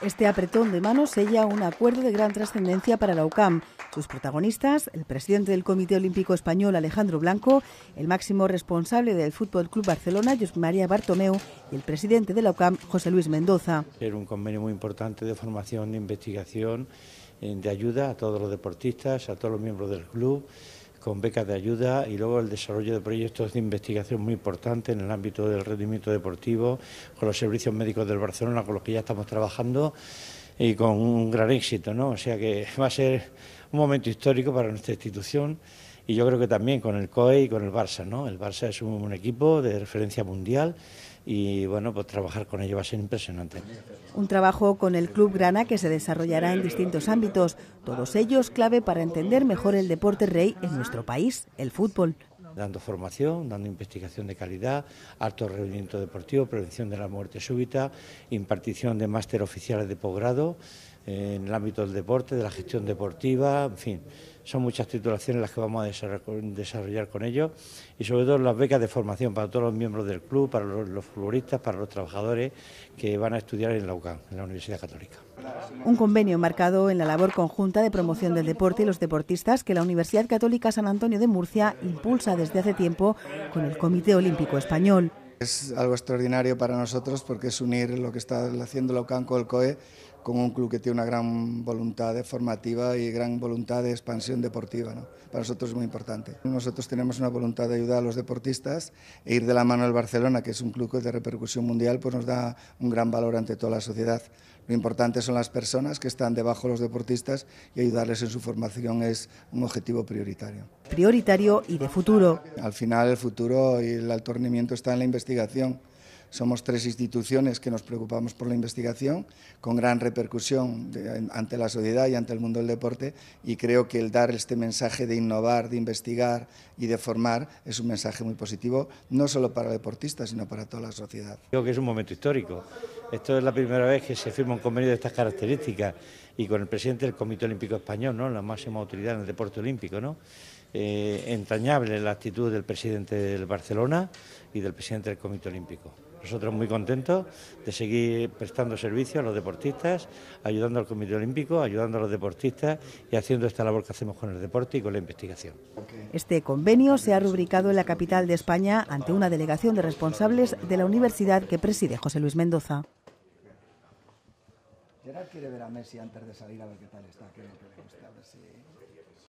Este apretón de manos sella un acuerdo de gran trascendencia para la UCAM. Sus protagonistas, el presidente del Comité Olímpico Español Alejandro Blanco, el máximo responsable del Fútbol Club Barcelona, José María Bartomeu, y el presidente de la UCAM, José Luis Mendoza. Era un convenio muy importante de formación, de investigación, eh, de ayuda a todos los deportistas, a todos los miembros del club con becas de ayuda y luego el desarrollo de proyectos de investigación muy importantes en el ámbito del rendimiento deportivo, con los servicios médicos del Barcelona, con los que ya estamos trabajando y con un gran éxito, ¿no? O sea que va a ser un momento histórico para nuestra institución y yo creo que también con el COE y con el Barça, ¿no? El Barça es un equipo de referencia mundial y bueno, pues trabajar con ello va a ser impresionante. Un trabajo con el Club Grana que se desarrollará en distintos ámbitos, todos ellos clave para entender mejor el deporte rey en nuestro país, el fútbol dando formación, dando investigación de calidad, alto rendimiento deportivo, prevención de la muerte súbita, impartición de máster oficiales de posgrado en el ámbito del deporte, de la gestión deportiva, en fin, son muchas titulaciones las que vamos a desarrollar con ellos y sobre todo las becas de formación para todos los miembros del club, para los, futbolistas, para los trabajadores que van a estudiar en la UCAM, en la Universidad Católica. Un convenio marcado en la labor conjunta de promoción del deporte y los deportistas que la Universidad Católica San Antonio de Murcia impulsa desde hace tiempo con el Comité Olímpico Español. Es algo extraordinario para nosotros porque es unir lo que está haciendo la UCAM con el COE con un club que tiene una gran voluntad de formativa y gran voluntad de expansión deportiva. ¿no? Para nosotros es muy importante. Nosotros tenemos una voluntad de ayudar a los deportistas e ir de la mano al Barcelona, que es un club de repercusión mundial, pues nos da un gran valor ante toda la sociedad. Lo importante son las personas que están debajo de los deportistas y ayudarles en su formación es un objetivo prioritario. Prioritario y de futuro. Al final el futuro y el alto rendimiento está en la investigación somos tres instituciones que nos preocupamos por la investigación, con gran repercusión ante la sociedad y ante el mundo del deporte, y creo que el dar este mensaje de innovar, de investigar y de formar es un mensaje muy positivo, no solo para deportistas, sino para toda la sociedad. Creo que es un momento histórico. Esto es la primera vez que se firma un convenio de estas características y con el presidente del Comité Olímpico Español, ¿no? la máxima autoridad en el deporte olímpico. ¿no? Eh, la actitud del presidente del Barcelona y del presidente del Comité Olímpico. Nosotros muy contentos de seguir prestando servicio a los deportistas, ayudando al Comité Olímpico, ayudando a los deportistas y haciendo esta labor que hacemos con el deporte y con la investigación. Este convenio se ha rubricado en la capital de España ante una delegación de responsables de la universidad que preside José Luis Mendoza. quiere ver a Messi antes de salir a ver qué tal está, que le gusta,